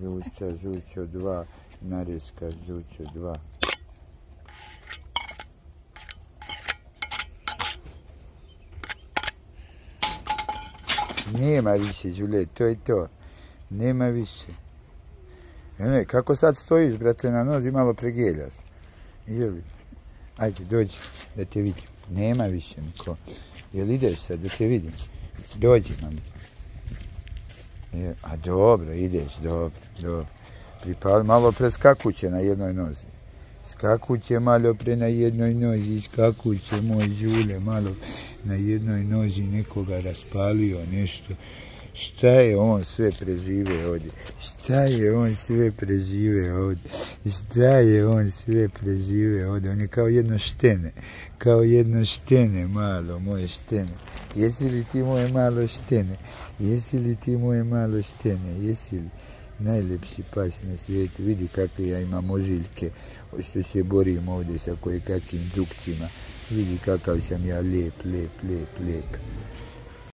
žuća, žućo dva. Nareska, žućo dva. Nema više, Đule, to je to. Nema više. E, ne, kako sad stojiš, brate, na nozi, malo pregeljaš. Jeli? Ajde, dođi, da te vidim. Nema više niko. Jel ideš sad, da te vidim? Dođi, mami. Je, a dobro, ideš, dobro, dobro. Pripali malo preskakuće na jednoj nozi. Skakuće malo pre na jednoj nozi, skakuće moj žule, malo na jednoj nozi nekoga raspalio nešto. Šta je on sve prežive ovdje? Šta je on sve prežive ovdje? Šta je on sve prežive ovdje? On je kao jedno štene, kao jedno štene malo, moje štene. Jesi li ti moje malo štene? Jesi li ti moje malo štene? Jesi li? najljepši pas na svijetu, vidi kakve ja imam ožiljke, što se borim ovdje sa koje džukcima, vidi kakav sam ja lijep, lijep, lijep, lijep.